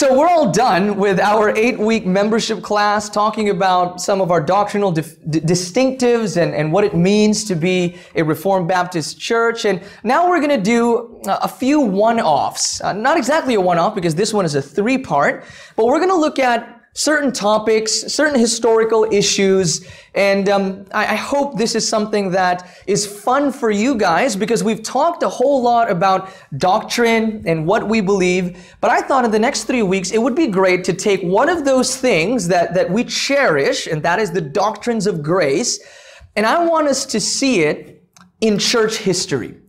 So we're all done with our eight-week membership class talking about some of our doctrinal dif- distinctives and, and what it means to be a Reformed Baptist church. And now we're going to do a few one-offs. Uh, not exactly a one-off because this one is a three-part, but we're going to look at certain topics, certain historical issues, and um, I, I, hope this is something that is fun for you guys because we've talked a whole lot about doctrine and what we believe. But I thought in the next three weeks it would be great to take one of those things that, that we cherish, and that is the doctrines of grace, and I want us to see it in church history.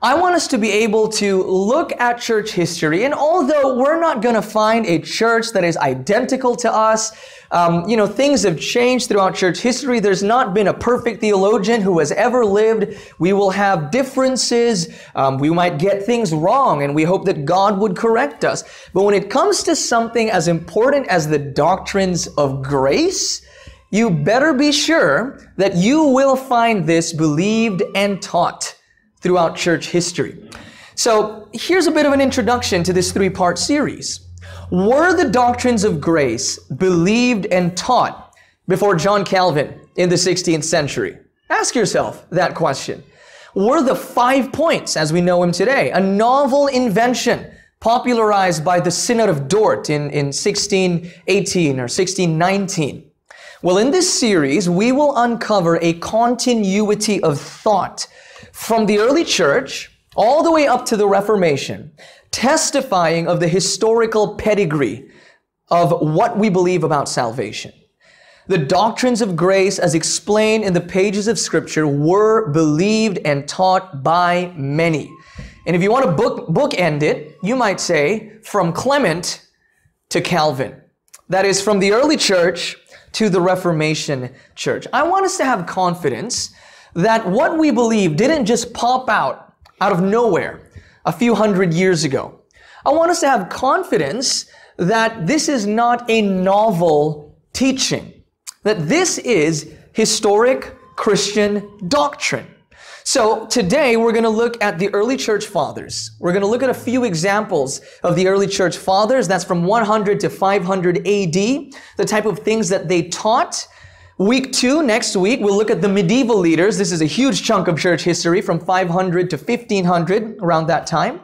I want us to be able to look at church history, and although we're not going to find a church that is identical to us, um, you know, things have changed throughout church history. There's not been a perfect theologian who has ever lived. We will have differences. Um, we might get things wrong, and we hope that God would correct us. But when it comes to something as important as the doctrines of grace, you better be sure that you will find this believed and taught throughout church history. So here's a bit of an introduction to this three part series. Were the doctrines of grace believed and taught before John Calvin in the 16th century? Ask yourself that question. Were the five points, as we know him today, a novel invention popularized by the Synod of Dort in, in 1618 or 1619? Well, in this series, we will uncover a continuity of thought from the early church all the way up to the Reformation, testifying of the historical pedigree of what we believe about salvation. The doctrines of grace, as explained in the pages of Scripture, were believed and taught by many. And if you want to book, bookend it, you might say from Clement to Calvin. That is, from the early church to the Reformation church. I want us to have confidence that what we believe didn't just pop out out of nowhere a few hundred years ago. I want us to have confidence that this is not a novel teaching, that this is historic Christian doctrine. So today we're going to look at the early church fathers. We're going to look at a few examples of the early church fathers. That's from 100 to 500 AD, the type of things that they taught Week two, next week, we'll look at the medieval leaders. This is a huge chunk of church history from 500 to 1500, around that time.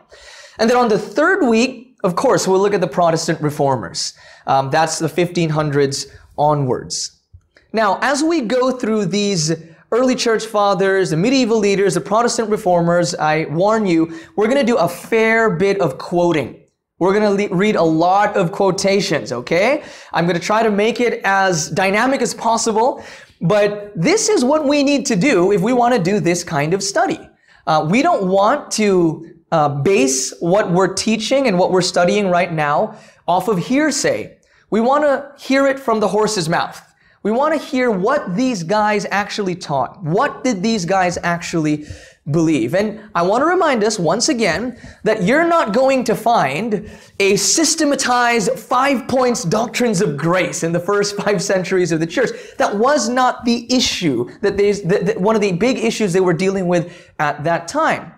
And then on the third week, of course, we'll look at the Protestant reformers. Um, that's the 1500s onwards. Now, as we go through these early church fathers, the medieval leaders, the Protestant reformers, I warn you, we're going to do a fair bit of quoting. We're going to read a lot of quotations, okay? I'm going to try to make it as dynamic as possible, but this is what we need to do if we want to do this kind of study. Uh, we don't want to uh, base what we're teaching and what we're studying right now off of hearsay. We want to hear it from the horse's mouth. We want to hear what these guys actually taught. What did these guys actually believe. And I want to remind us once again that you're not going to find a systematized five points doctrines of grace in the first five centuries of the church. That was not the issue that they, that, that one of the big issues they were dealing with at that time.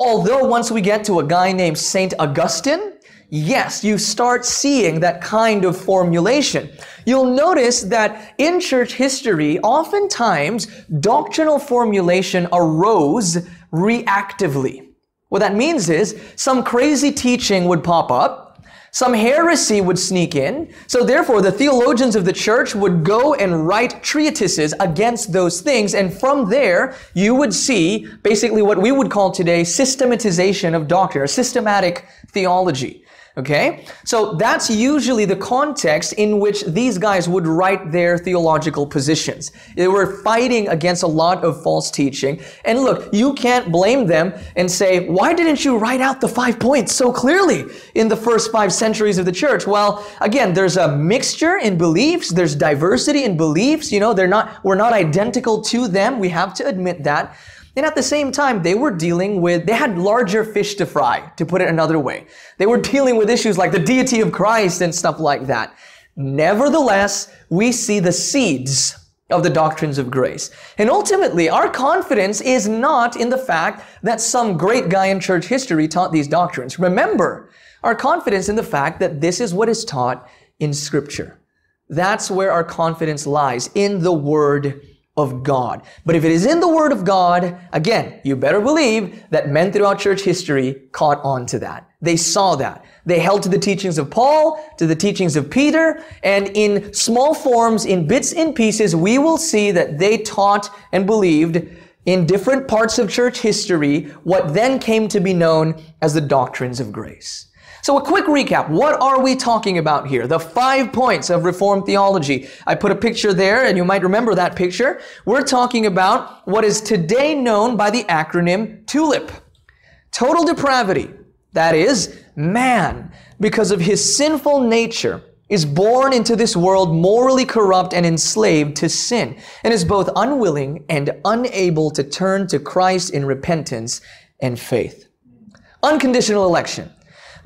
Although once we get to a guy named Saint Augustine, yes, you start seeing that kind of formulation. You'll notice that in church history, oftentimes doctrinal formulation arose reactively. What that means is some crazy teaching would pop up, some heresy would sneak in, so therefore the theologians of the church would go and write treatises against those things, and from there you would see basically what we would call today systematization of doctrine, or systematic theology. Okay? So that's usually the context in which these guys would write their theological positions. They were fighting against a lot of false teaching. And look, you can't blame them and say, why didn't you write out the five points so clearly in the first five centuries of the church? Well, again, there's a mixture in beliefs. There's diversity in beliefs. You know, they're not, we're not identical to them. We have to admit that. And at the same time, they were dealing with, they had larger fish to fry, to put it another way. They were dealing with issues like the deity of Christ and stuff like that. Nevertheless, we see the seeds of the doctrines of grace. And ultimately, our confidence is not in the fact that some great guy in church history taught these doctrines. Remember, Our confidence in the fact that this is what is taught in Scripture. That's where our confidence lies, in the Word of God. But if it is in the Word of God, again, you better believe that men throughout church history caught on to that. They saw that. They held to the teachings of Paul, to the teachings of Peter, and in small forms, in bits and pieces, we will see that they taught and believed in different parts of church history what then came to be known as the doctrines of grace. So a quick recap. What are we talking about here? The five points of Reformed theology. I put a picture there and you might remember that picture. We're talking about what is today known by the acronym TULIP. Total depravity. That is, man, because of his sinful nature, is born into this world morally corrupt and enslaved to sin, and is both unwilling and unable to turn to Christ in repentance and faith. Unconditional election.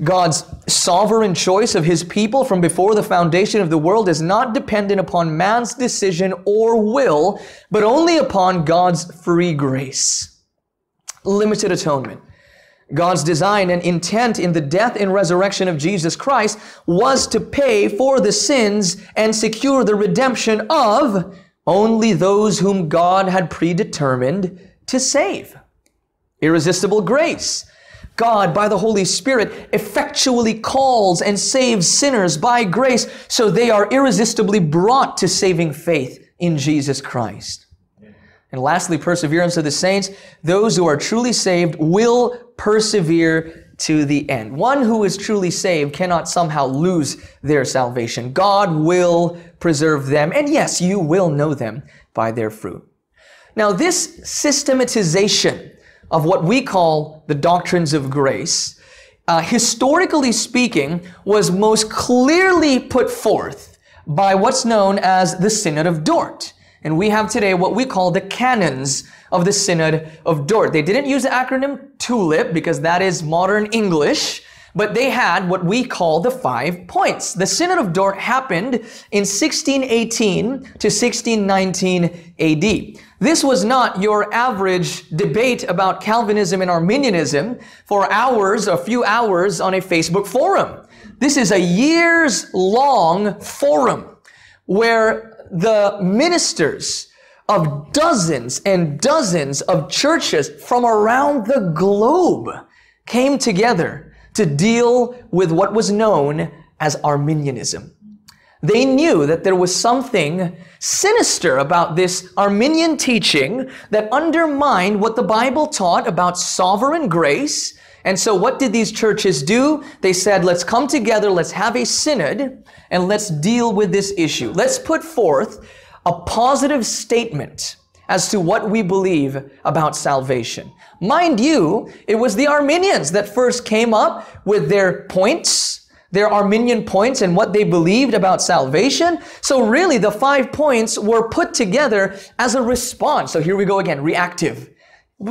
God's sovereign choice of his people from before the foundation of the world is not dependent upon man's decision or will, but only upon God's free grace. Limited atonement. God's design and intent in the death and resurrection of Jesus Christ was to pay for the sins and secure the redemption of only those whom God had predetermined to save. Irresistible grace. God, by the Holy Spirit, effectually calls and saves sinners by grace, so they are irresistibly brought to saving faith in Jesus Christ. And lastly, perseverance of the saints. Those who are truly saved will persevere to the end. One who is truly saved cannot somehow lose their salvation. God will preserve them. And yes, you will know them by their fruit. Now, this systematization of what we call the doctrines of grace, uh, historically speaking, was most clearly put forth by what's known as the Synod of Dort. And we have today what we call the canons of the Synod of Dort. They didn't use the acronym TULIP because that is modern English, but they had what we call the five points. The Synod of Dort happened in 1618 to 1619 AD. This was not your average debate about Calvinism and Arminianism for hours, a few hours on a Facebook forum. This is a years long forum where the ministers of dozens and dozens of churches from around the globe came together to deal with what was known as Arminianism. They knew that there was something sinister about this Arminian teaching that undermined what the Bible taught about sovereign grace. And so what did these churches do? They said, let's come together, let's have a synod, and let's deal with this issue. Let's put forth a positive statement as to what we believe about salvation. Mind you, it was the Arminians that first came up with their points, their Arminian points and what they believed about salvation. So really the five points were put together as a response. So here we go again, reactive.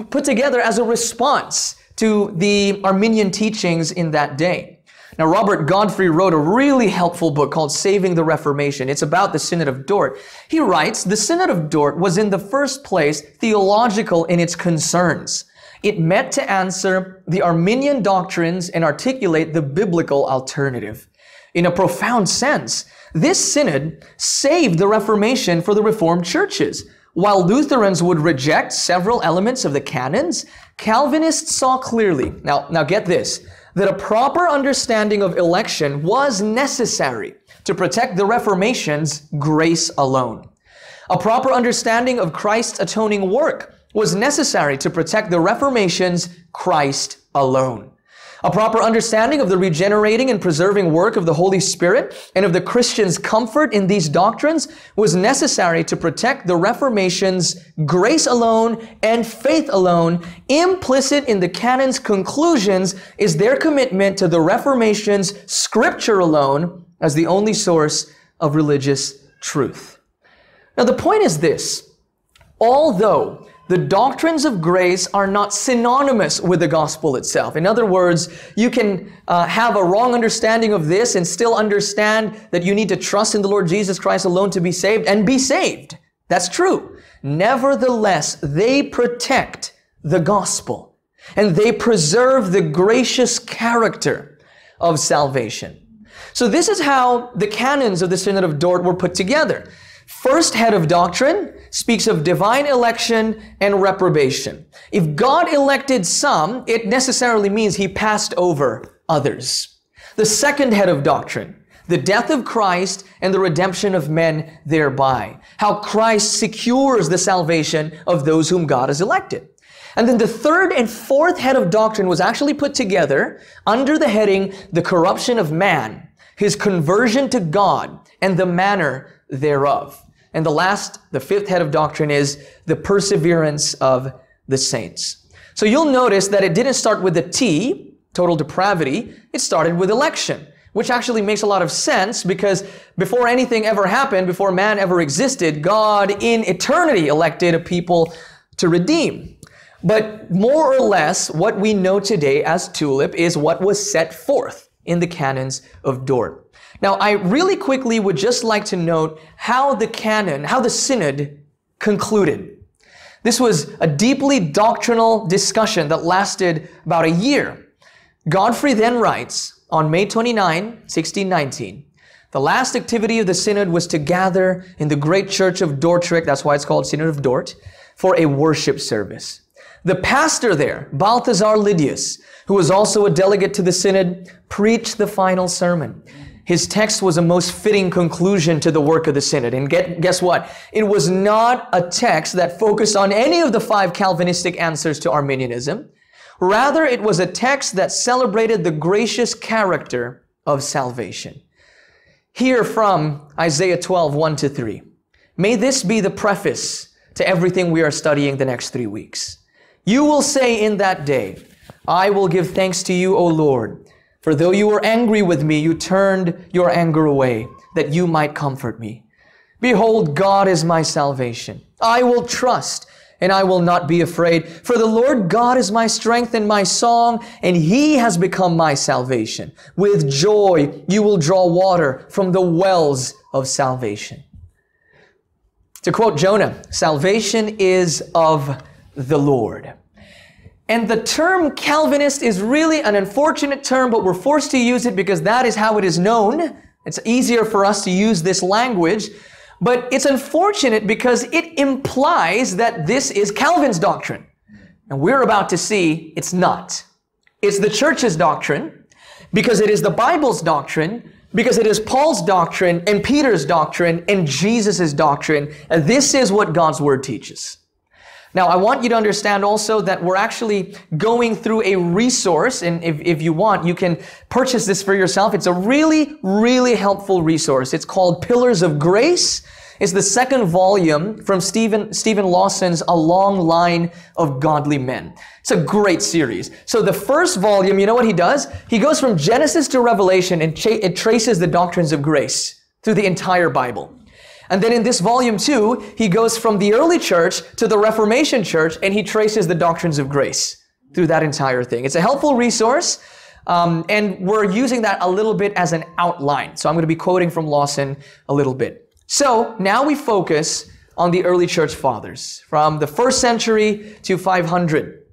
Put together as a response to the Arminian teachings in that day. Now, Robert Godfrey wrote a really helpful book called Saving the Reformation. It's about the Synod of Dort. He writes, the Synod of Dort was in the first place theological in its concerns. It met to answer the Arminian doctrines and articulate the biblical alternative. In a profound sense, this synod saved the Reformation for the Reformed churches. While Lutherans would reject several elements of the canons, Calvinists saw clearly. Now, now get this that a proper understanding of election was necessary to protect the Reformation's grace alone. A proper understanding of Christ's atoning work was necessary to protect the Reformation's Christ alone. A proper understanding of the regenerating and preserving work of the Holy Spirit and of the Christian's comfort in these doctrines was necessary to protect the Reformation's grace alone and faith alone. Implicit in the canon's conclusions is their commitment to the Reformation's scripture alone as the only source of religious truth. Now the point is this. Although the doctrines of grace are not synonymous with the gospel itself. In other words, you can uh, have a wrong understanding of this and still understand that you need to trust in the Lord Jesus Christ alone to be saved and be saved. That's true. Nevertheless, they protect the gospel and they preserve the gracious character of salvation. So this is how the canons of the Synod of Dort were put together. First head of doctrine speaks of divine election and reprobation. If God elected some, it necessarily means he passed over others. The second head of doctrine, the death of Christ and the redemption of men thereby. How Christ secures the salvation of those whom God has elected. And then the third and fourth head of doctrine was actually put together under the heading, the corruption of man, his conversion to God, and the manner thereof. And the last, the fifth head of doctrine is the perseverance of the saints. So you'll notice that it didn't start with the T, total depravity, it started with election, which actually makes a lot of sense because before anything ever happened, before man ever existed, God in eternity elected a people to redeem. But more or less, what we know today as tulip is what was set forth in the canons of Dort. Now, I really quickly would just like to note how the canon, how the synod concluded. This was a deeply doctrinal discussion that lasted about a year. Godfrey then writes on May 29, 1619, the last activity of the synod was to gather in the great church of Dordrecht, that's why it's called Synod of Dort, for a worship service. The pastor there, Balthasar Lydius, who was also a delegate to the synod, preached the final sermon his text was a most fitting conclusion to the work of the synod. And get, guess what? It was not a text that focused on any of the five Calvinistic answers to Arminianism. Rather, it was a text that celebrated the gracious character of salvation. Hear from Isaiah 12, 1 to 3. May this be the preface to everything we are studying the next three weeks. You will say in that day, I will give thanks to you, O Lord for though you were angry with me, you turned your anger away, that you might comfort me. Behold, God is my salvation. I will trust, and I will not be afraid. For the Lord God is my strength and my song, and He has become my salvation. With joy you will draw water from the wells of salvation. To quote Jonah, salvation is of the Lord. And the term Calvinist is really an unfortunate term, but we're forced to use it because that is how it is known. It's easier for us to use this language. But it's unfortunate because it implies that this is Calvin's doctrine. And we're about to see it's not. It's the church's doctrine because it is the Bible's doctrine, because it is Paul's doctrine and Peter's doctrine and Jesus' doctrine. And this is what God's word teaches. Now, I want you to understand also that we're actually going through a resource, and if, if you want, you can purchase this for yourself. It's a really, really helpful resource. It's called Pillars of Grace. It's the second volume from Stephen, Steven Lawson's A Long Line of Godly Men. It's a great series. So the first volume, you know what he does? He goes from Genesis to Revelation and cha- it traces the doctrines of grace through the entire Bible. And then in this volume two, he goes from the early church to the Reformation church and he traces the doctrines of grace through that entire thing. It's a helpful resource. Um, and we're using that a little bit as an outline. So I'm going to be quoting from Lawson a little bit. So now we focus on the early church fathers from the first century to 500.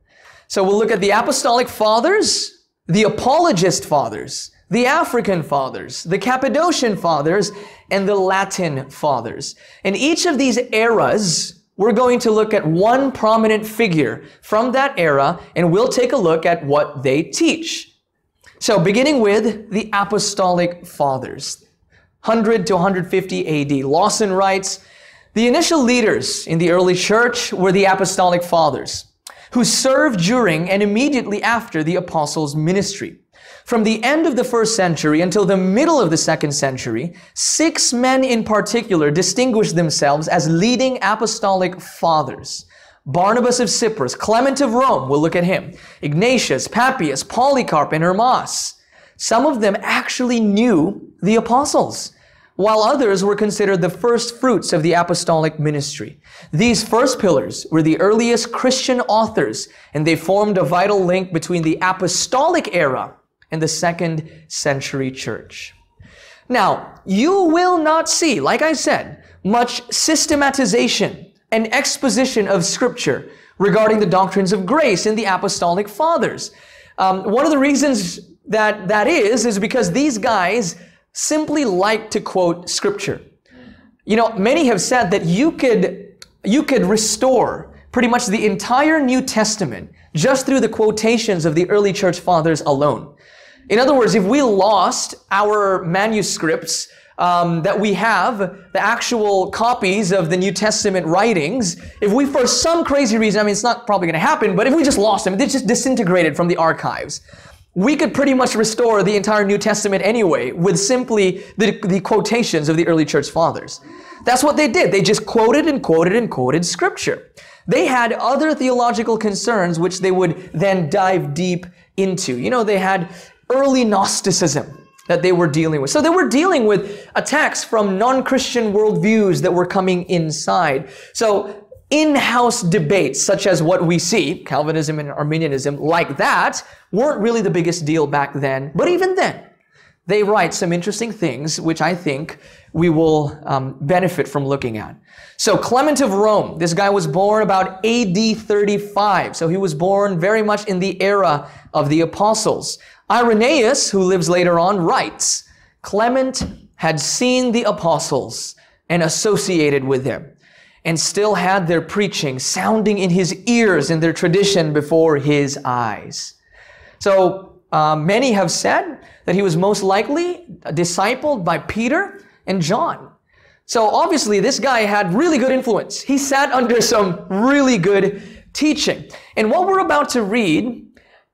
So we'll look at the apostolic fathers, the apologist fathers, the African fathers, the Cappadocian fathers, and the Latin fathers. In each of these eras, we're going to look at one prominent figure from that era, and we'll take a look at what they teach. So, beginning with the Apostolic Fathers, 100 to 150 AD, Lawson writes, the initial leaders in the early church were the Apostolic Fathers, who served during and immediately after the apostles' ministry. From the end of the first century until the middle of the second century, six men in particular distinguished themselves as leading apostolic fathers. Barnabas of Cyprus, Clement of Rome, we'll look at him, Ignatius, Papias, Polycarp, and Hermas. Some of them actually knew the apostles, while others were considered the first fruits of the apostolic ministry. These first pillars were the earliest Christian authors, and they formed a vital link between the apostolic era in the second century church. Now, you will not see, like I said, much systematization and exposition of scripture regarding the doctrines of grace in the apostolic fathers. Um, one of the reasons that that is, is because these guys simply like to quote scripture. You know, many have said that you could, you could restore pretty much the entire New Testament just through the quotations of the early church fathers alone. In other words, if we lost our manuscripts um, that we have, the actual copies of the New Testament writings, if we, for some crazy reason, I mean, it's not probably going to happen, but if we just lost them, they just disintegrated from the archives, we could pretty much restore the entire New Testament anyway with simply the, the quotations of the early church fathers. That's what they did. They just quoted and quoted and quoted scripture. They had other theological concerns which they would then dive deep into. You know, they had early Gnosticism that they were dealing with. So they were dealing with attacks from non-Christian worldviews that were coming inside. So in-house debates such as what we see, Calvinism and Arminianism, like that, weren't really the biggest deal back then. But even then, they write some interesting things which I think we will um, benefit from looking at. So Clement of Rome, this guy was born about AD 35. So he was born very much in the era of the apostles. Irenaeus, who lives later on, writes, Clement had seen the apostles and associated with them and still had their preaching sounding in his ears in their tradition before his eyes. So uh, many have said that he was most likely discipled by Peter and John. So obviously this guy had really good influence. He sat under some really good teaching. And what we're about to read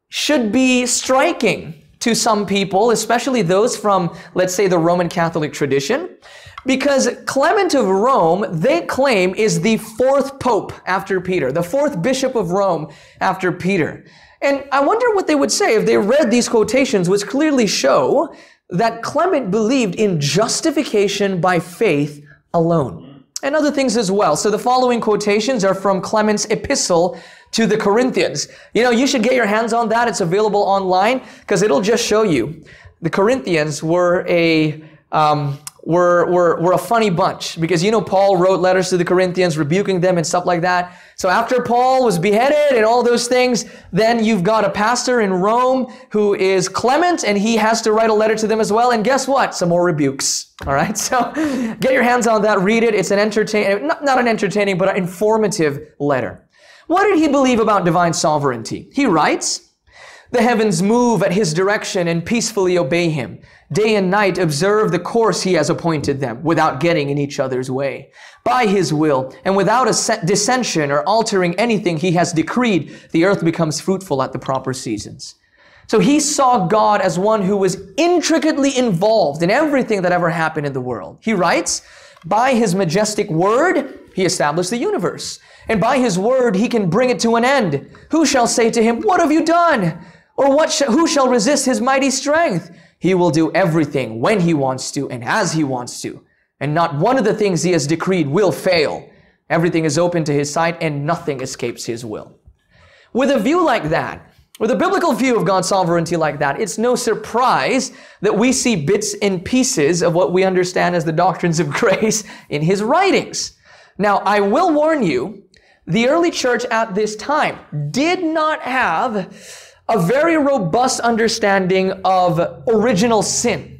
should be striking to some people, especially those from, let's say, the Roman Catholic tradition, because Clement of Rome, they claim, is the fourth pope after Peter, the fourth bishop of Rome after Peter. And I wonder what they would say if they read these quotations, which clearly show that Clement believed in justification by faith alone. And other things as well. So the following quotations are from Clement's epistle to the Corinthians. You know, you should get your hands on that. It's available online because it'll just show you. The Corinthians were a, um, were, were, were a funny bunch because you know Paul wrote letters to the Corinthians rebuking them and stuff like that. So after Paul was beheaded and all those things, then you've got a pastor in Rome who is Clement and he has to write a letter to them as well. And guess what? Some more rebukes. All right. So get your hands on that. Read it. It's an entertaining, not, not an entertaining, but an informative letter. What did he believe about divine sovereignty? He writes, the heavens move at his direction and peacefully obey him. Day and night observe the course he has appointed them without getting in each other's way. By his will and without a dissension or altering anything he has decreed, the earth becomes fruitful at the proper seasons. So he saw God as one who was intricately involved in everything that ever happened in the world. He writes, by his majestic word, he established the universe. And by his word, he can bring it to an end. Who shall say to him, what have you done? Or what sh who shall resist his mighty strength? He will do everything when he wants to and as he wants to. And not one of the things he has decreed will fail. Everything is open to his sight and nothing escapes his will. With a view like that, with a biblical view of God's sovereignty like that, it's no surprise that we see bits and pieces of what we understand as the doctrines of grace in his writings. Now, I will warn you, the early church at this time did not have a very robust understanding of original sin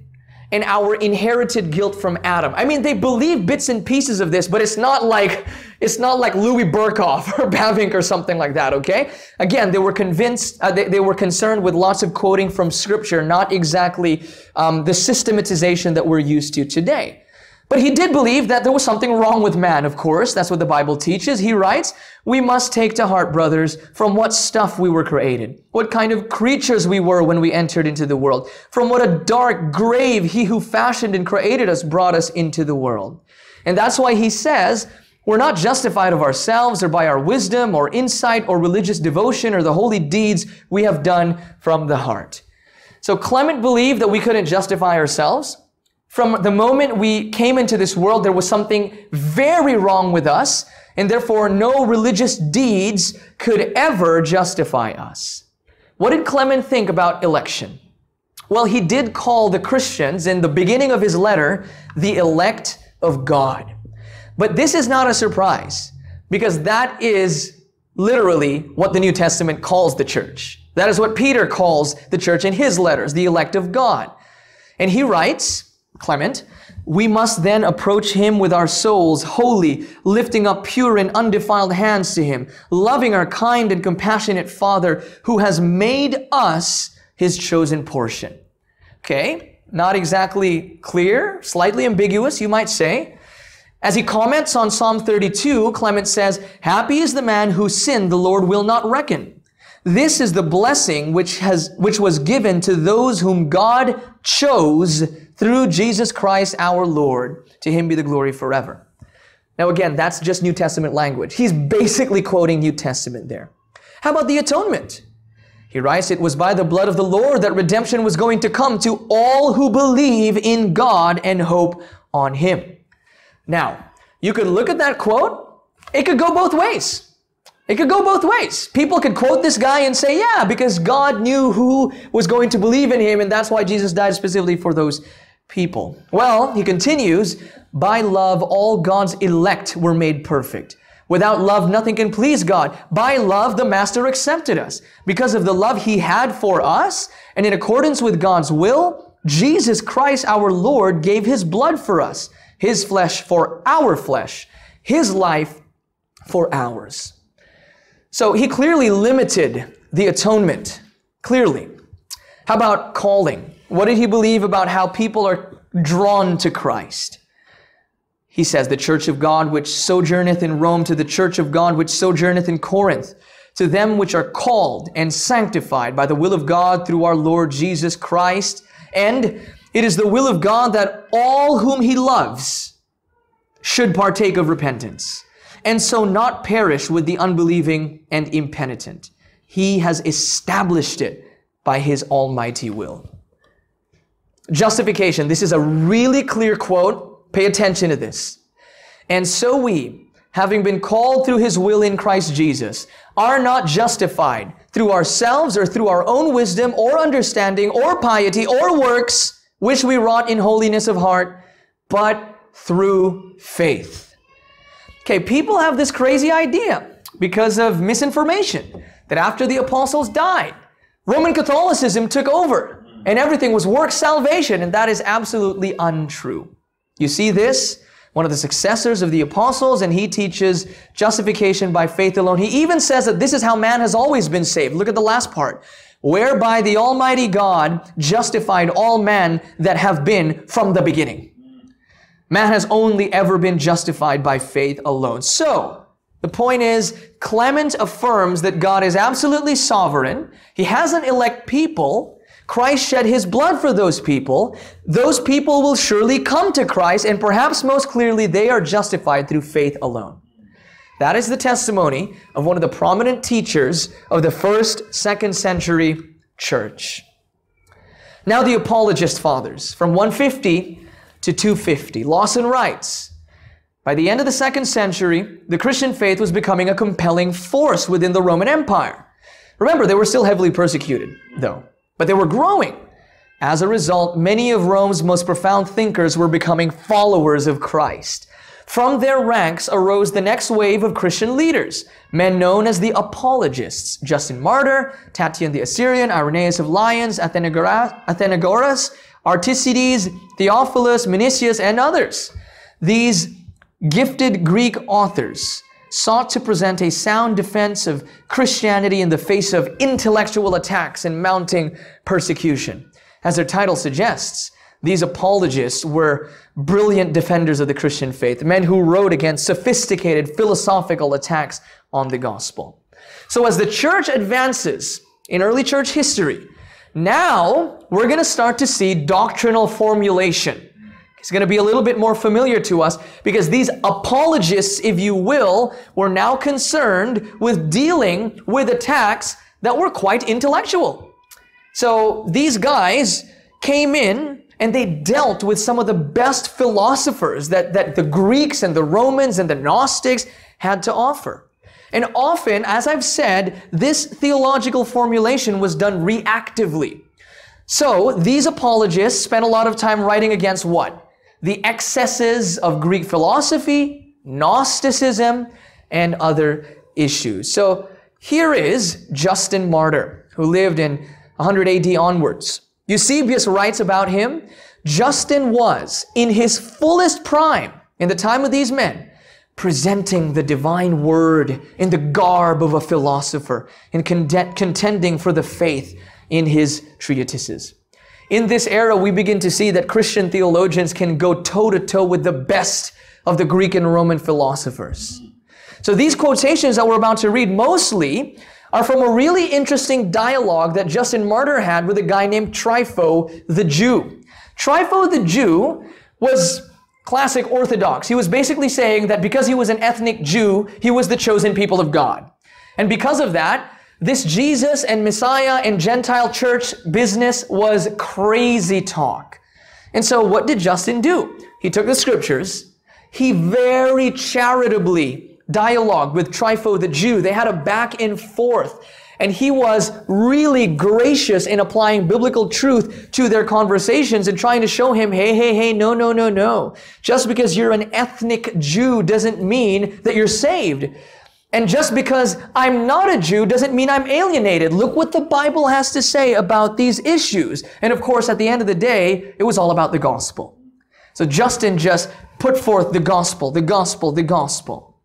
and our inherited guilt from Adam. I mean, they believe bits and pieces of this, but it's not like it's not like Louis Berkhof or Bavinck or something like that. Okay? Again, they were convinced, uh, they, they, were concerned with lots of quoting from Scripture, not exactly um, the systematization that we're used to today. But he did believe that there was something wrong with man, of course. That's what the Bible teaches. He writes, We must take to heart, brothers, from what stuff we were created, what kind of creatures we were when we entered into the world, from what a dark grave he who fashioned and created us brought us into the world. And that's why he says, we're not justified of ourselves or by our wisdom or insight or religious devotion or the holy deeds we have done from the heart. So Clement believed that we couldn't justify ourselves. From the moment we came into this world, there was something very wrong with us, and therefore no religious deeds could ever justify us. What did Clement think about election? Well, he did call the Christians in the beginning of his letter the elect of God. But this is not a surprise because that is literally what the New Testament calls the church That is what Peter calls the church in his letters, the elect of God. And he writes, Clement, we must then approach him with our souls holy, lifting up pure and undefiled hands to him, loving our kind and compassionate Father who has made us his chosen portion. Okay, not exactly clear, slightly ambiguous, you might say. As he comments on Psalm 32, Clement says, Happy is the man whose sin the Lord will not reckon. This is the blessing which has, which was given to those whom God chose through Jesus Christ our Lord. To him be the glory forever. Now again, that's just New Testament language. He's basically quoting New Testament there. How about the atonement? He writes, It was by the blood of the Lord that redemption was going to come to all who believe in God and hope on Him. Now, you could look at that quote, it could go both ways. It could go both ways. People could quote this guy and say, yeah, because God knew who was going to believe in him, and that's why Jesus died specifically for those people. Well, he continues, by love, all God's elect were made perfect. Without love, nothing can please God. By love, the Master accepted us. Because of the love he had for us, and in accordance with God's will, Jesus Christ our Lord gave his blood for us, his flesh for our flesh, his life for ours. So he clearly limited the atonement. Clearly. How about calling? What did he believe about how people are drawn to Christ? He says, the church of God which sojourneth in Rome to the church of God which sojourneth in Corinth, to them which are called and sanctified by the will of God through our Lord Jesus Christ. And it is the will of God that all whom he loves should partake of repentance and so not perish with the unbelieving and impenitent. He has established it by his almighty will. Justification. This is a really clear quote. Pay attention to this. And so we, having been called through his will in Christ Jesus, are not justified through ourselves or through our own wisdom or understanding or piety or works, which we wrought in holiness of heart, but through faith Okay, people have this crazy idea because of misinformation that after the apostles died, Roman Catholicism took over and everything was work salvation, and that is absolutely untrue. You see this? One of the successors of the apostles, and he teaches justification by faith alone. He even says that this is how man has always been saved. Look at the last part. Whereby the Almighty God justified all men that have been from the beginning. Man has only ever been justified by faith alone. So, the point is, Clement affirms that God is absolutely sovereign. He hasn't elect people. Christ shed his blood for those people. Those people will surely come to Christ, and perhaps most clearly, they are justified through faith alone. That is the testimony of one of the prominent teachers of the first, second century church. Now, the apologist fathers, from 150 to 250. Lawson writes, by the end of the second century, the Christian faith was becoming a compelling force within the Roman Empire. Remember, they were still heavily persecuted, though, but they were growing. As a result, many of Rome's most profound thinkers were becoming followers of Christ. From their ranks arose the next wave of Christian leaders, men known as the apologists, Justin Martyr, Tatian the Assyrian, Irenaeus of Lyons, Athenagoras, Aristides, Theophilus, Minucius, and others. These gifted Greek authors sought to present a sound defense of Christianity in the face of intellectual attacks and mounting persecution. As their title suggests, these apologists were brilliant defenders of the Christian faith, men who wrote against sophisticated philosophical attacks on the gospel. So as the church advances in early church history, now, we're going to start to see doctrinal formulation. It's going to be a little bit more familiar to us because these apologists, if you will, were now concerned with dealing with attacks that were quite intellectual. So these guys came in and they dealt with some of the best philosophers that, that the Greeks and the Romans and the Gnostics had to offer. And often, as I've said, this theological formulation was done reactively. So, these apologists spent a lot of time writing against what? The excesses of Greek philosophy, Gnosticism, and other issues. So, here is Justin Martyr, who lived in 100 AD onwards. Eusebius writes about him Justin was, in his fullest prime, in the time of these men, presenting the divine word in the garb of a philosopher and contending for the faith in his treatises. In this era, we begin to see that Christian theologians can go toe to toe with the best of the Greek and Roman philosophers. So these quotations that we're about to read mostly are from a really interesting dialogue that Justin Martyr had with a guy named Trypho the Jew. Trypho the Jew was classic Orthodox. He was basically saying that because he was an ethnic Jew, he was the chosen people of God. And because of that, this Jesus and Messiah and Gentile church business was crazy talk. And so what did Justin do? He took the scriptures, he very charitably dialogued with Trypho the Jew. They had a back and forth. And he was really gracious in applying biblical truth to their conversations and trying to show him, hey, hey, hey, no, no, no, no. Just because you're an ethnic Jew doesn't mean that you're saved. And just because I'm not a Jew doesn't mean I'm alienated. Look what the Bible has to say about these issues. And of course, at the end of the day, it was all about the gospel. So Justin just put forth the gospel, the gospel, the gospel.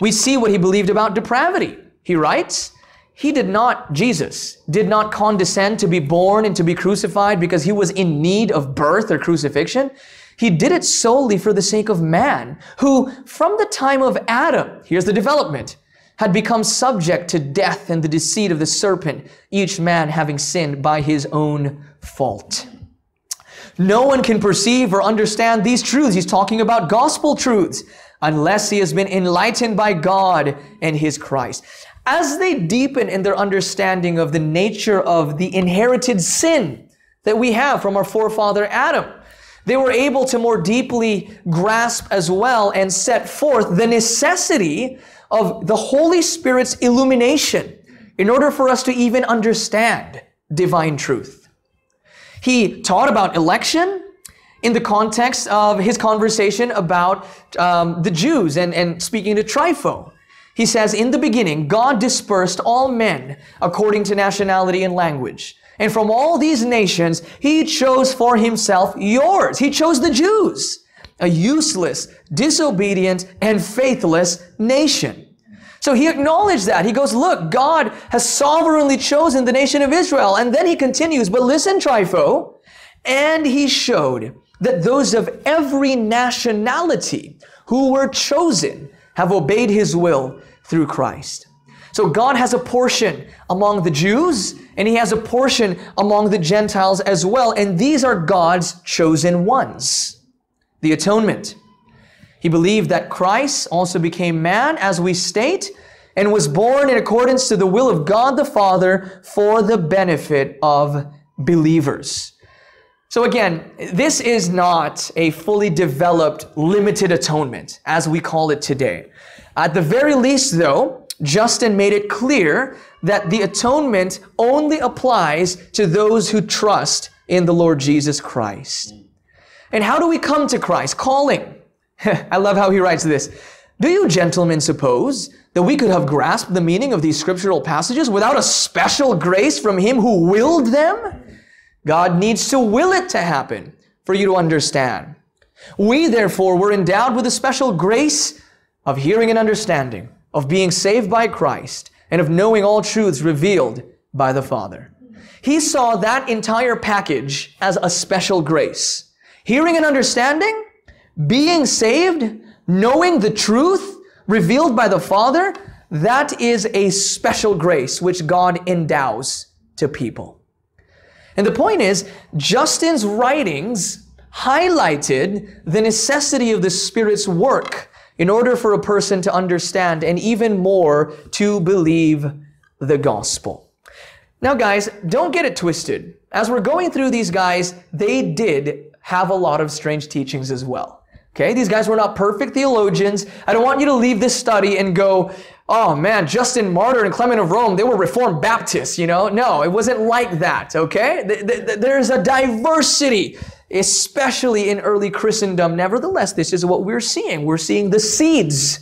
We see what he believed about depravity. He writes, he did not, Jesus, did not condescend to be born and to be crucified because he was in need of birth or crucifixion. He did it solely for the sake of man, who from the time of Adam, here's the development, had become subject to death and the deceit of the serpent, each man having sinned by his own fault. No one can perceive or understand these truths. He's talking about gospel truths unless he has been enlightened by God and his Christ. As they deepen in their understanding of the nature of the inherited sin that we have from our forefather Adam, they were able to more deeply grasp as well and set forth the necessity of the Holy Spirit's illumination in order for us to even understand divine truth. He taught about election in the context of his conversation about um, the Jews and, and speaking to Trypho. He says, In the beginning, God dispersed all men according to nationality and language. And from all these nations, he chose for himself yours. He chose the Jews, a useless, disobedient, and faithless nation. So he acknowledged that. He goes, look, God has sovereignly chosen the nation of Israel. And then he continues, but listen, Trypho, and he showed that those of every nationality who were chosen have obeyed his will through Christ. So God has a portion among the Jews and he has a portion among the Gentiles as well. And these are God's chosen ones. The atonement. He believed that Christ also became man, as we state, and was born in accordance to the will of God the Father for the benefit of believers. So again, this is not a fully developed limited atonement as we call it today. At the very least though, Justin made it clear that the atonement only applies to those who trust in the Lord Jesus Christ. And how do we come to Christ? Calling. I love how he writes this. Do you gentlemen suppose that we could have grasped the meaning of these scriptural passages without a special grace from him who willed them? God needs to will it to happen for you to understand. We therefore were endowed with a special grace of hearing and understanding, of being saved by Christ, and of knowing all truths revealed by the Father. He saw that entire package as a special grace. Hearing and understanding, being saved, knowing the truth revealed by the Father, that is a special grace which God endows to people. And the point is, Justin's writings highlighted the necessity of the Spirit's work in order for a person to understand and even more to believe the gospel. Now, guys, don't get it twisted. As we're going through these guys, they did have a lot of strange teachings as well. Okay, these guys were not perfect theologians. I don't want you to leave this study and go, oh man, Justin Martyr and Clement of Rome, they were Reformed Baptists, you know? No, it wasn't like that, okay? There's a diversity, especially in early Christendom. Nevertheless, this is what we're seeing. We're seeing the seeds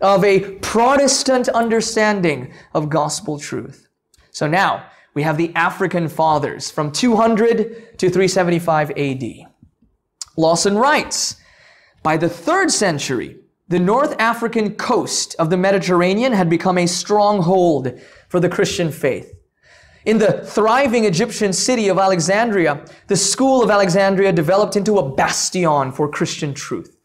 of a Protestant understanding of gospel truth. So now, we have the African Fathers from 200 to 375 AD. Lawson writes, by the third century, the North African coast of the Mediterranean had become a stronghold for the Christian faith. In the thriving Egyptian city of Alexandria, the school of Alexandria developed into a bastion for Christian truth.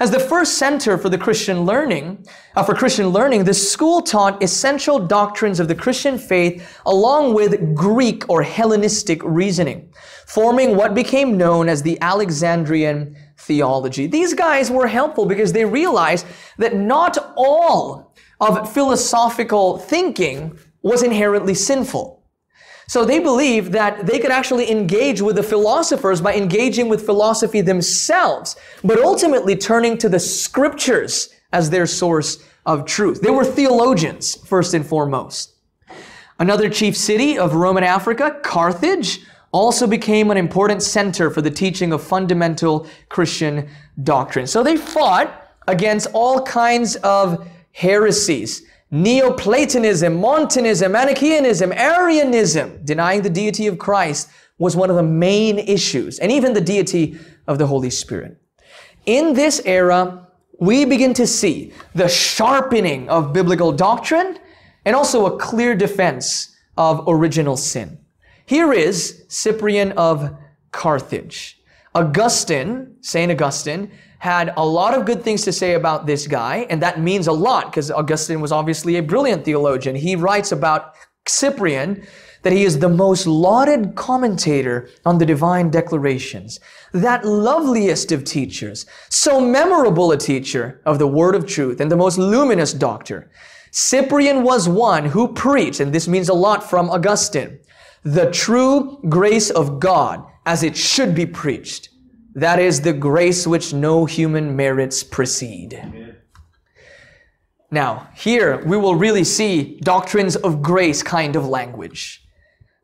As the first center for the Christian learning, uh, for Christian learning, the school taught essential doctrines of the Christian faith along with Greek or Hellenistic reasoning, forming what became known as the Alexandrian theology. These guys were helpful because they realized that not all of philosophical thinking was inherently sinful. So they believed that they could actually engage with the philosophers by engaging with philosophy themselves, but ultimately turning to the scriptures as their source of truth. They were theologians, first and foremost. Another chief city of Roman Africa, Carthage, also became an important center for the teaching of fundamental Christian doctrine. So they fought against all kinds of heresies Neoplatonism, Montanism, Manichaeanism, Arianism, denying the deity of Christ was one of the main issues, and even the deity of the Holy Spirit. In this era, we begin to see the sharpening of biblical doctrine and also a clear defense of original sin. Here is Cyprian of Carthage. Augustine, St. Augustine, had a lot of good things to say about this guy, and that means a lot because Augustine was obviously a brilliant theologian. He writes about Cyprian that he is the most lauded commentator on the divine declarations, that loveliest of teachers, so memorable a teacher of the word of truth, and the most luminous doctor. Cyprian was one who preached, and this means a lot from Augustine, the true grace of God as it should be preached that is the grace which no human merits precede. Amen. Now, here we will really see doctrines of grace kind of language.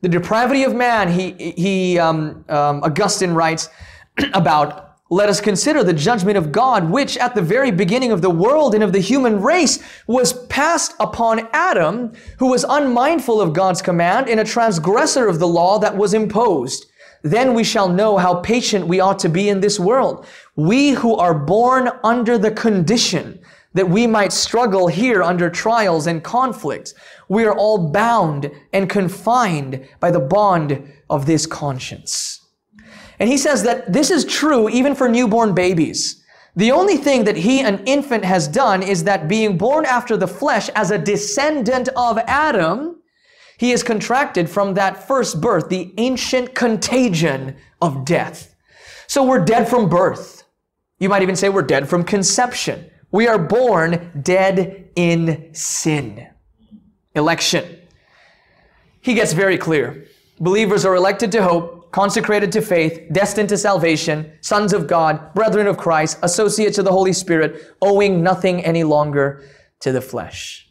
The depravity of man, he, he um, um, Augustine writes about let us consider the judgment of God, which at the very beginning of the world and of the human race was passed upon Adam, who was unmindful of God's command and a transgressor of the law that was imposed. Then we shall know how patient we ought to be in this world. We who are born under the condition that we might struggle here under trials and conflicts. We are all bound and confined by the bond of this conscience. And he says that this is true even for newborn babies. The only thing that he, an infant, has done is that being born after the flesh as a descendant of Adam, he is contracted from that first birth, the ancient contagion of death. So we're dead from birth. You might even say we're dead from conception. We are born dead in sin. Election. He gets very clear. Believers are elected to hope, consecrated to faith, destined to salvation, sons of God, brethren of Christ, associates of the Holy Spirit, owing nothing any longer to the flesh.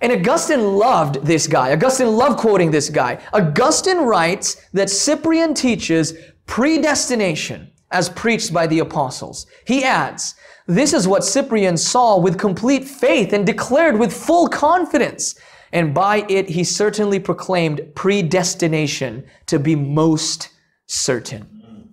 And Augustine loved this guy. Augustine loved quoting this guy. Augustine writes that Cyprian teaches predestination as preached by the apostles. He adds, this is what Cyprian saw with complete faith and declared with full confidence. And by it, he certainly proclaimed predestination to be most certain.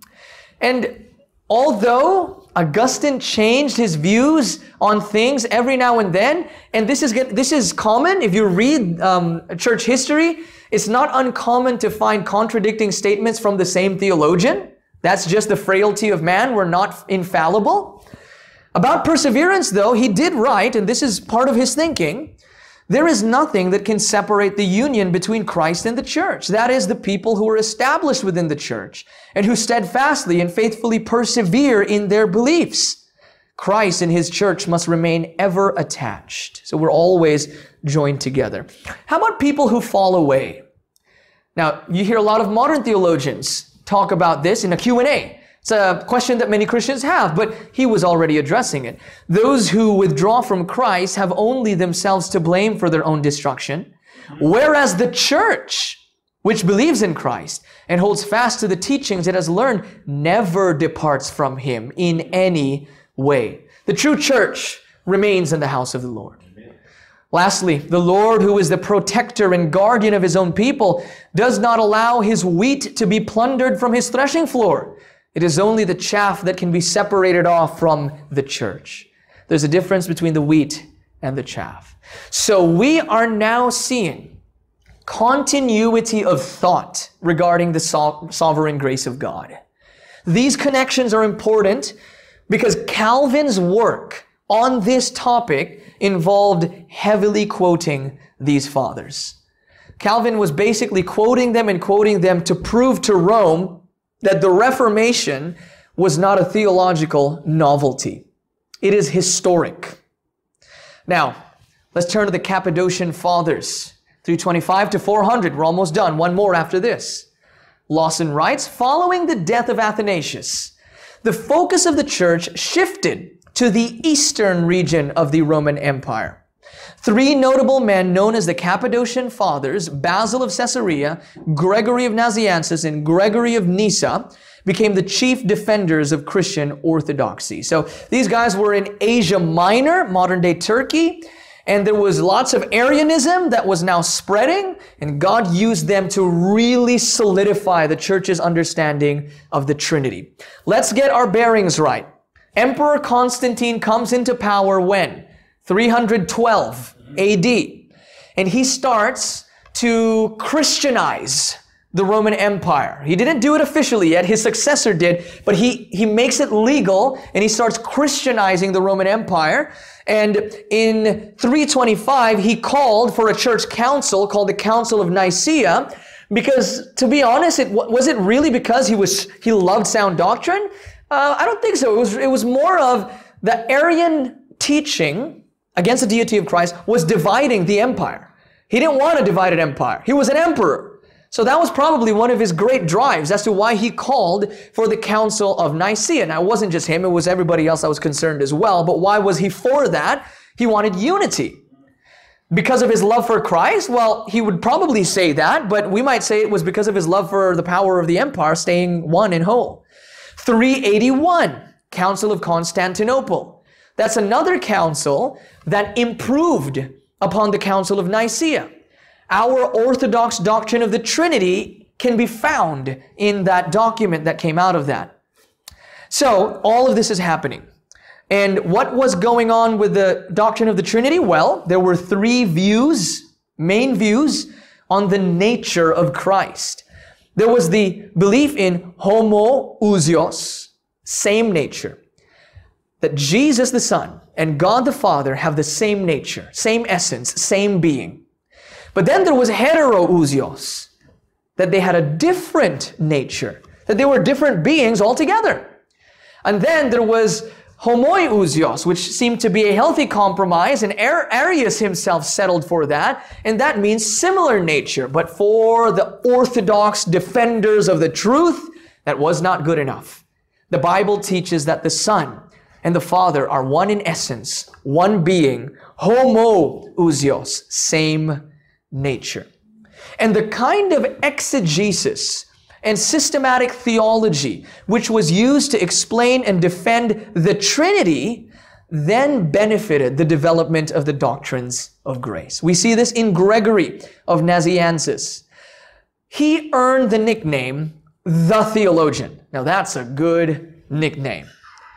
And although Augustine changed his views on things every now and then, and this is this is common. If you read um, church history, it's not uncommon to find contradicting statements from the same theologian. That's just the frailty of man. We're not infallible. About perseverance, though, he did write, and this is part of his thinking. There is nothing that can separate the union between Christ and the church. That is, the people who are established within the church and who steadfastly and faithfully persevere in their beliefs. Christ and his church must remain ever attached. So we're always joined together. How about people who fall away? Now, you hear a lot of modern theologians talk about this in a Q&A. It's a question that many Christians have, but he was already addressing it. Those who withdraw from Christ have only themselves to blame for their own destruction, whereas the church, which believes in Christ and holds fast to the teachings it has learned, never departs from him in any way. The true church remains in the house of the Lord. Lastly, the Lord, who is the protector and guardian of his own people, does not allow his wheat to be plundered from his threshing floor. It is only the chaff that can be separated off from the church. There's a difference between the wheat and the chaff. So we are now seeing continuity of thought regarding the so- sovereign grace of God. These connections are important because Calvin's work on this topic involved heavily quoting these fathers. Calvin was basically quoting them and quoting them to prove to Rome that the Reformation was not a theological novelty. It is historic. Now, let's turn to the Cappadocian Fathers. 325 to 400. We're almost done. One more after this. Lawson writes, following the death of Athanasius, the focus of the church shifted to the eastern region of the Roman Empire. Three notable men known as the Cappadocian Fathers, Basil of Caesarea, Gregory of Nazianzus, and Gregory of Nyssa, became the chief defenders of Christian orthodoxy. So these guys were in Asia Minor, modern day Turkey, and there was lots of Arianism that was now spreading, and God used them to really solidify the church's understanding of the Trinity. Let's get our bearings right. Emperor Constantine comes into power when? 312 AD. And he starts to Christianize the Roman Empire. He didn't do it officially yet, his successor did, but he, he makes it legal and he starts Christianizing the Roman Empire. And in 325, he called for a church council called the Council of Nicaea because to be honest, it, was it really because he was, he loved sound doctrine? Uh, I don't think so. It was, it was more of the Arian teaching against the deity of Christ was dividing the empire. He didn't want a divided empire. He was an emperor. So that was probably one of his great drives as to why he called for the Council of Nicaea. Now, it wasn't just him, it was everybody else that was concerned as well. But why was he for that? He wanted unity. Because of his love for Christ? Well, he would probably say that, but we might say it was because of his love for the power of the empire staying one and whole. 381, Council of Constantinople. That's another council that improved upon the Council of Nicaea. Our orthodox doctrine of the Trinity can be found in that document that came out of that. So, all of this is happening. And what was going on with the doctrine of the Trinity? Well, there were three views, main views, on the nature of Christ. There was the belief in homoousios, same nature. That Jesus the Son and God the Father have the same nature, same essence, same being. But then there was heterousios, that they had a different nature, that they were different beings altogether. And then there was homoiousios, which seemed to be a healthy compromise, and Arius himself settled for that, and that means similar nature. But for the orthodox defenders of the truth, that was not good enough. The Bible teaches that the Son and the Father are one in essence, one being, homoousios, same nature. And the kind of exegesis and systematic theology, which was used to explain and defend the Trinity, then benefited the development of the doctrines of grace. We see this in Gregory of Nazianzus. He earned the nickname the theologian. Now that's a good nickname.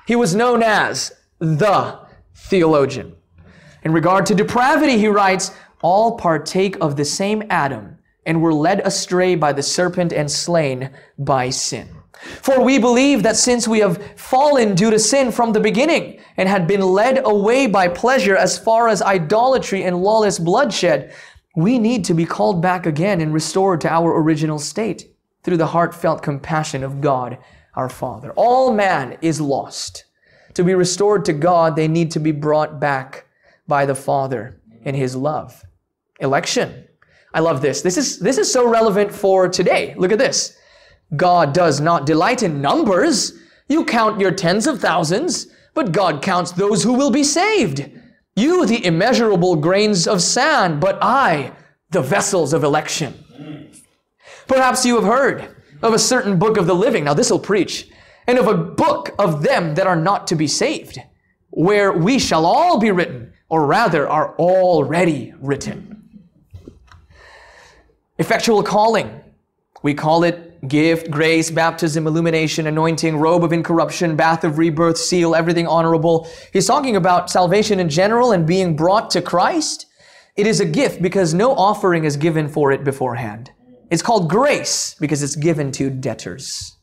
He was known as the theologian. In regard to depravity, he writes, all partake of the same Adam and were led astray by the serpent and slain by sin. For we believe that since we have fallen due to sin from the beginning and had been led away by pleasure as far as idolatry and lawless bloodshed, we need to be called back again and restored to our original state through the heartfelt compassion of God our Father. All man is lost. To be restored to God, they need to be brought back by the Father in His love. Election. I love this. This is, this is so relevant for today. Look at this. God does not delight in numbers. You count your tens of thousands, but God counts those who will be saved. You, the immeasurable grains of sand, but I, the vessels of election. Perhaps you have heard of a certain book of the living. Now, this will preach. And of a book of them that are not to be saved, where we shall all be written or rather are already written. Effectual calling. We call it gift, grace, baptism, illumination, anointing, robe of incorruption, bath of rebirth, seal, everything honorable. He's talking about salvation in general and being brought to Christ. It is a gift because no offering is given for it beforehand. It's called grace because it's given to debtors.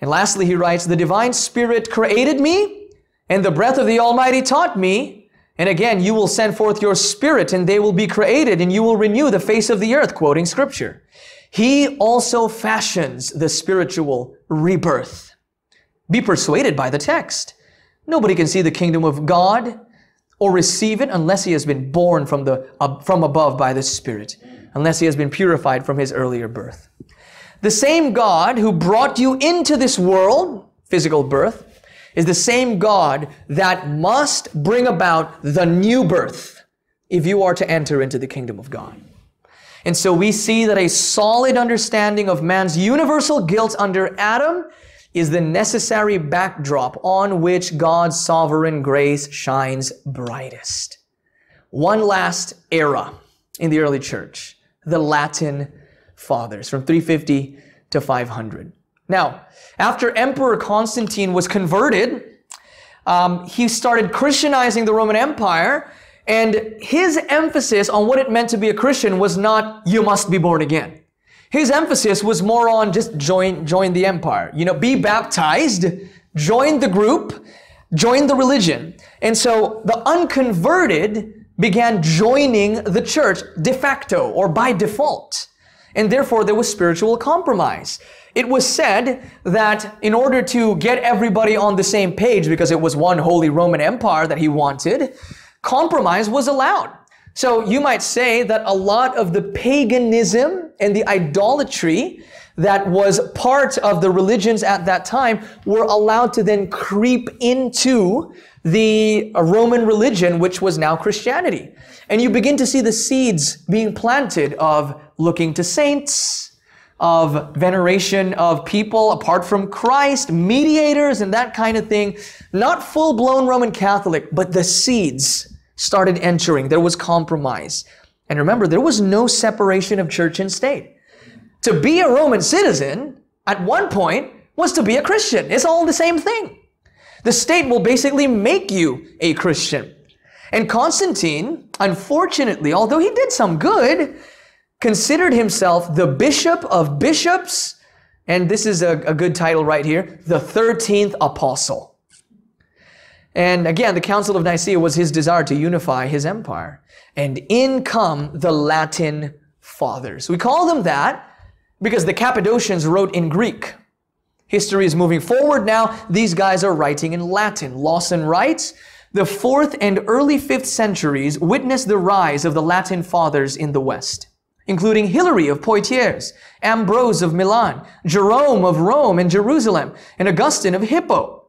And lastly, he writes, The divine spirit created me, and the breath of the Almighty taught me. And again, you will send forth your spirit, and they will be created, and you will renew the face of the earth, quoting scripture. He also fashions the spiritual rebirth. Be persuaded by the text. Nobody can see the kingdom of God or receive it unless he has been born from, the, uh, from above by the Spirit, unless he has been purified from his earlier birth. The same God who brought you into this world, physical birth, is the same God that must bring about the new birth if you are to enter into the kingdom of God. And so we see that a solid understanding of man's universal guilt under Adam is the necessary backdrop on which God's sovereign grace shines brightest. One last era in the early church, the Latin fathers from 350 to 500. Now, after Emperor Constantine was converted, um, he started Christianizing the Roman Empire, and his emphasis on what it meant to be a Christian was not, you must be born again. His emphasis was more on just join, join the empire. You know, be baptized, join the group, join the religion. And so the unconverted began joining the church de facto or by default. And therefore, there was spiritual compromise. It was said that in order to get everybody on the same page, because it was one holy Roman Empire that he wanted, compromise was allowed. So you might say that a lot of the paganism and the idolatry that was part of the religions at that time were allowed to then creep into the uh, Roman religion, which was now Christianity. And you begin to see the seeds being planted of looking to saints, of veneration of people apart from Christ, mediators and that kind of thing. Not full blown Roman Catholic, but the seeds started entering. There was compromise. And remember, there was no separation of church and state. To be a Roman citizen at one point was to be a Christian. It's all the same thing. The state will basically make you a Christian. And Constantine, unfortunately, although he did some good, considered himself the bishop of bishops, and this is a, a good title right here, the 13th apostle. And again, the Council of Nicaea was his desire to unify his empire. And in come the Latin fathers. We call them that because the Cappadocians wrote in Greek. History is moving forward now. These guys are writing in Latin. Lawson writes, the fourth and early fifth centuries witnessed the rise of the Latin fathers in the West, including Hilary of Poitiers, Ambrose of Milan, Jerome of Rome and Jerusalem, and Augustine of Hippo.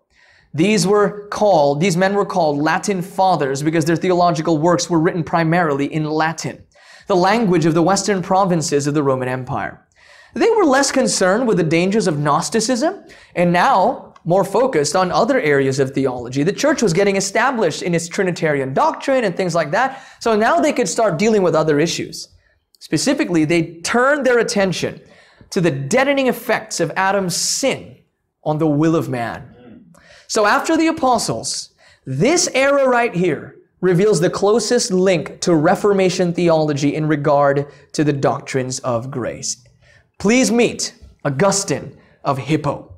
These were called, these men were called Latin fathers because their theological works were written primarily in Latin, the language of the western provinces of the Roman Empire. They were less concerned with the dangers of Gnosticism, and now more focused on other areas of theology. The church was getting established in its Trinitarian doctrine and things like that, so now they could start dealing with other issues. Specifically, they turned their attention to the deadening effects of Adam's sin on the will of man. So after the apostles, this era right here reveals the closest link to Reformation theology in regard to the doctrines of grace. Please meet Augustine of Hippo.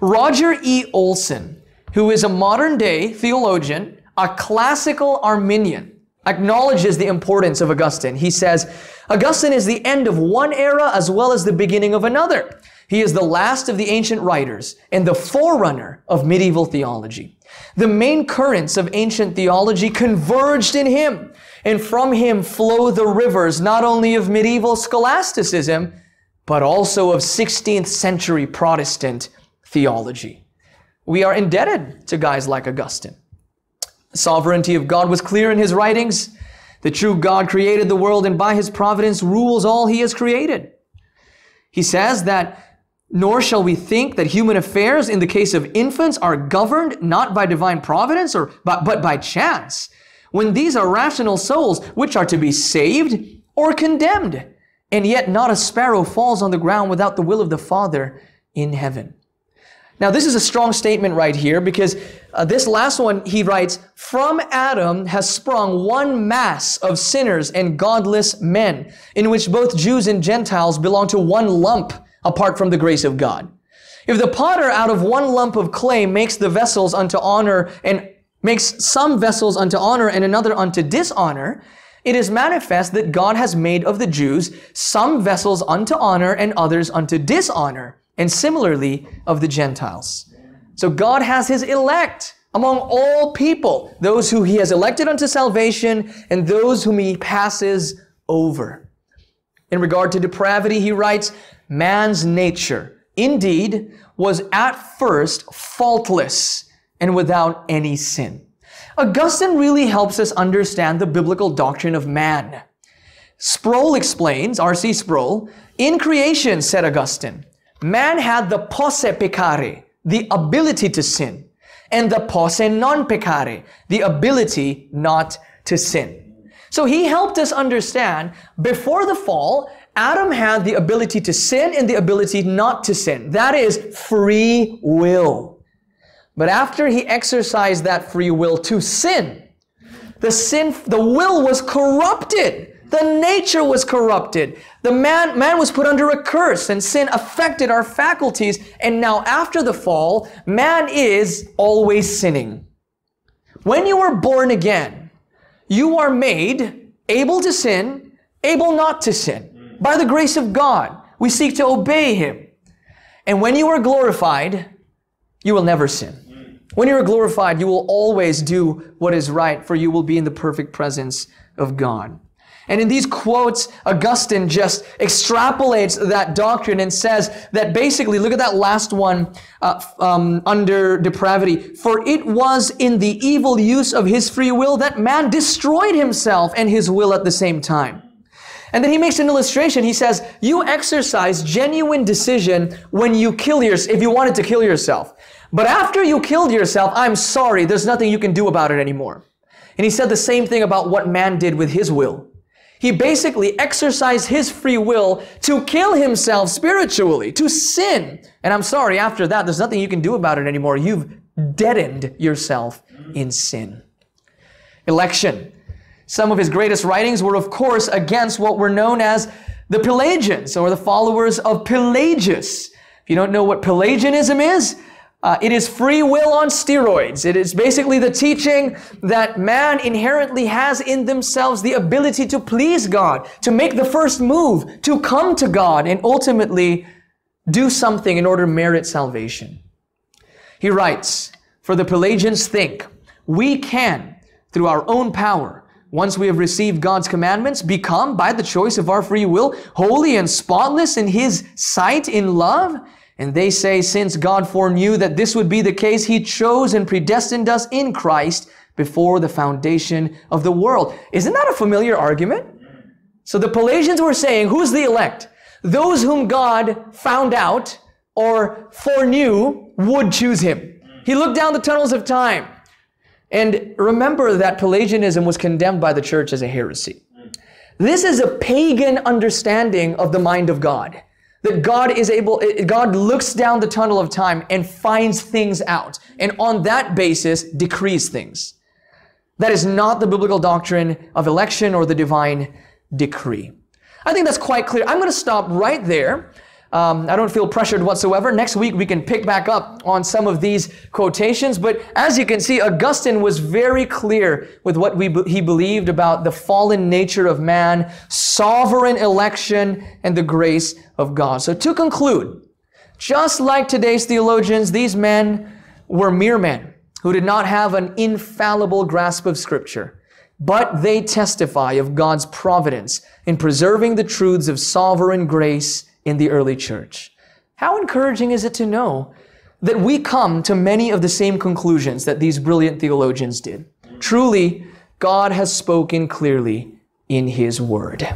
Roger E. Olson, who is a modern day theologian, a classical Arminian, acknowledges the importance of Augustine. He says, Augustine is the end of one era as well as the beginning of another. He is the last of the ancient writers and the forerunner of medieval theology. The main currents of ancient theology converged in him, and from him flow the rivers not only of medieval scholasticism, but also of 16th century Protestant theology. We are indebted to guys like Augustine. Sovereignty of God was clear in his writings. The true God created the world and by his providence rules all he has created. He says that, nor shall we think that human affairs in the case of infants are governed not by divine providence or but, but by chance. when these are rational souls which are to be saved or condemned. And yet not a sparrow falls on the ground without the will of the Father in heaven. Now, this is a strong statement right here because uh, this last one, he writes, From Adam has sprung one mass of sinners and godless men, in which both Jews and Gentiles belong to one lump apart from the grace of God. If the potter out of one lump of clay makes the vessels unto honor and makes some vessels unto honor and another unto dishonor, it is manifest that God has made of the Jews some vessels unto honor and others unto dishonor and similarly of the Gentiles. So God has his elect among all people, those who he has elected unto salvation and those whom he passes over. In regard to depravity, he writes, man's nature indeed was at first faultless and without any sin. Augustine really helps us understand the biblical doctrine of man. Sproul explains, R.C. Sproul, in creation, said Augustine, Man had the posse peccare, the ability to sin, and the posse non peccare, the ability not to sin. So he helped us understand before the fall, Adam had the ability to sin and the ability not to sin. That is free will. But after he exercised that free will to sin, the sin, the will was corrupted. The nature was corrupted. The man, man was put under a curse and sin affected our faculties. And now after the fall, man is always sinning. When you are born again, you are made able to sin, able not to sin. By the grace of God, we seek to obey Him. And when you are glorified, you will never sin. When you are glorified, you will always do what is right, for you will be in the perfect presence of God. And in these quotes, Augustine just extrapolates that doctrine and says that basically, look at that last one uh, um, under depravity. For it was in the evil use of his free will that man destroyed himself and his will at the same time. And then he makes an illustration. He says, you exercise genuine decision when you kill yourself, if you wanted to kill yourself. But after you killed yourself, I'm sorry, there's nothing you can do about it anymore. And he said the same thing about what man did with his will. He basically exercised his free will to kill himself spiritually, to sin. And I'm sorry, after that, there's nothing you can do about it anymore. You've deadened yourself in sin. Election. Some of his greatest writings were, of course, against what were known as the Pelagians or the followers of Pelagius. If you don't know what Pelagianism is, uh, it is free will on steroids. It is basically the teaching that man inherently has in themselves the ability to please God, to make the first move, to come to God, and ultimately do something in order to merit salvation. He writes, For the Pelagians think, we can, through our own power, once we have received God's commandments, become, by the choice of our free will, holy and spotless in His sight in love, and they say, since God foreknew that this would be the case, He chose and predestined us in Christ before the foundation of the world. Isn't that a familiar argument? So the Pelagians were saying, who's the elect? Those whom God found out or foreknew would choose Him. He looked down the tunnels of time. And remember that Pelagianism was condemned by the church as a heresy. This is a pagan understanding of the mind of God that God is able, eh, God looks down the tunnel of time and finds things out, and on that basis decrees things. That is not the biblical doctrine of election or the divine decree. I think that's quite clear. I'm going to stop right there. Um, I don't feel pressured whatsoever. Next week we can pick back up on some of these quotations. But as you can see, Augustine was very clear with what we, he believed about the fallen nature of man, sovereign election, and the grace of God. So to conclude, just like today's theologians, these men were mere men who did not have an infallible grasp of Scripture, but they testify of God's providence in preserving the truths of sovereign grace in the early church. How encouraging is it to know that we come to many of the same conclusions that these brilliant theologians did? Truly, God has spoken clearly in His Word.